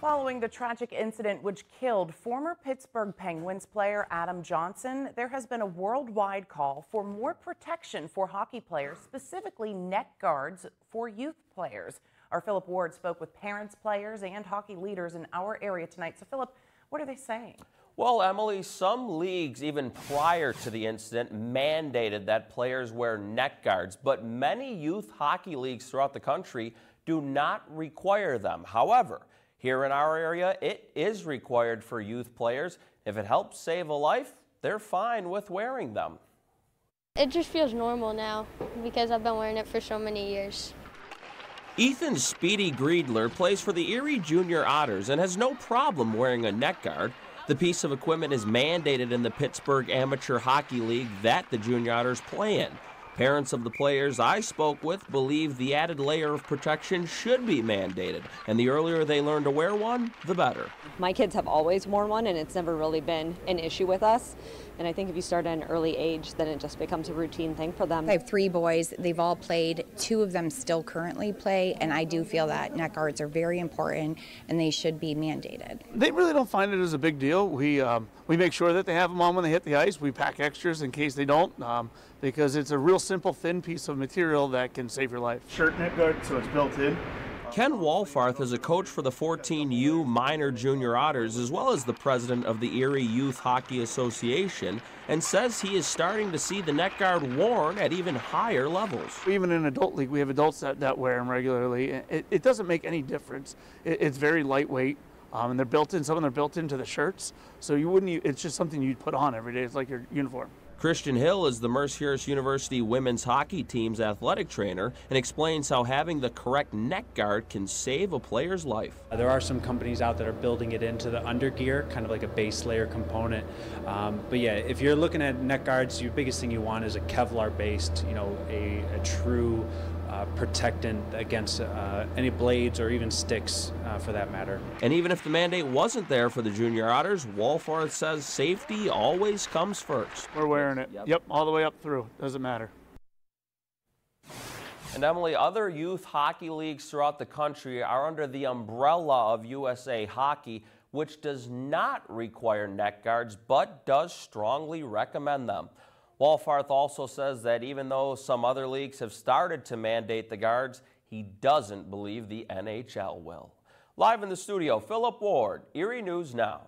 Following the tragic incident which killed former Pittsburgh Penguins player Adam Johnson, there has been a worldwide call for more protection for hockey players, specifically neck guards for youth players. Our Philip Ward spoke with parents, players, and hockey leaders in our area tonight. So, Philip, what are they saying? Well, Emily, some leagues, even prior to the incident, mandated that players wear neck guards, but many youth hockey leagues throughout the country do not require them. However, here in our area, it is required for youth players. If it helps save a life, they're fine with wearing them. It just feels normal now because I've been wearing it for so many years. Ethan Speedy Greedler plays for the Erie Junior Otters and has no problem wearing a neck guard. The piece of equipment is mandated in the Pittsburgh Amateur Hockey League that the Junior Otters play in. Parents of the players I spoke with believe the added layer of protection should be mandated, and the earlier they learn to wear one, the better. My kids have always worn one, and it's never really been an issue with us. And I think if you start at an early age, then it just becomes a routine thing for them. I have three boys. They've all played. Two of them still currently play, and I do feel that neck guards are very important and they should be mandated. They really don't find it as a big deal. We um, we make sure that they have them on when they hit the ice. We pack extras in case they don't, um, because it's a real simple, thin piece of material that can save your life. Shirt neck guard, so it's built in. Ken Walfarth is a coach for the 14U minor junior otters as well as the president of the Erie Youth Hockey Association and says he is starting to see the neck guard worn at even higher levels. Even in adult league, we have adults that, that wear them regularly. It, it doesn't make any difference. It, it's very lightweight. Um, and they're built in, some of them are built into the shirts. So you wouldn't, it's just something you'd put on every day. It's like your uniform. Christian Hill is the Mercyhurst University women's hockey team's athletic trainer and explains how having the correct neck guard can save a player's life. There are some companies out that are building it into the undergear, kind of like a base layer component. Um, but yeah, if you're looking at neck guards, your biggest thing you want is a Kevlar based, you know, a, a true uh, protectant against uh, any blades or even sticks uh, for that matter. And even if the mandate wasn't there for the junior otters, Walfarth says safety always comes first. We're wearing it. Yep, yep all the way up through. Doesn't matter. And Emily, other youth hockey leagues throughout the country are under the umbrella of USA Hockey, which does not require neck guards but does strongly recommend them. Walfarth also says that even though some other leagues have started to mandate the guards, he doesn't believe the NHL will. Live in the studio, Philip Ward, Erie News Now.